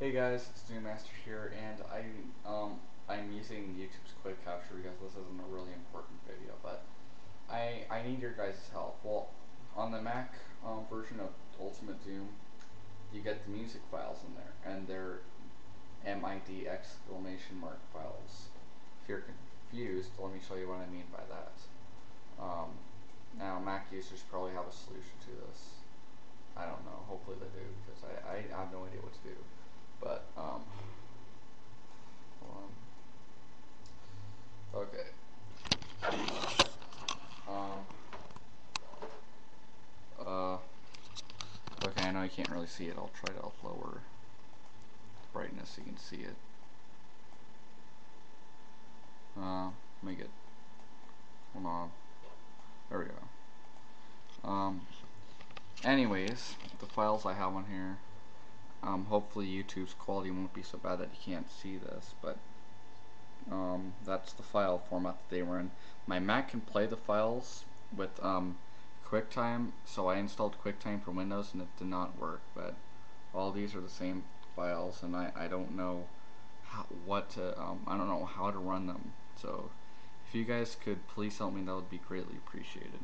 Hey guys, it's Master here, and I um I'm using YouTube's Quick Capture because this isn't a really important video, but I I need your guys' help. Well, on the Mac um, version of Ultimate Doom, you get the music files in there, and they're MID exclamation mark files. If you're confused, let me show you what I mean by that. Um, now Mac users probably have a solution to this. I don't know. Hopefully they do because I, I have no idea what to do. But um, okay. Um. Uh. Can't really see it. I'll try to lower brightness so you can see it. Uh, make it. Hold on. There we go. Um. Anyways, the files I have on here. Um, hopefully YouTube's quality won't be so bad that you can't see this, but um, that's the file format that they were in. My Mac can play the files with um, QuickTime, so I installed QuickTime for Windows and it did not work, but all these are the same files and I, I don't know how, what to, um, I don't know how to run them, so if you guys could please help me that would be greatly appreciated.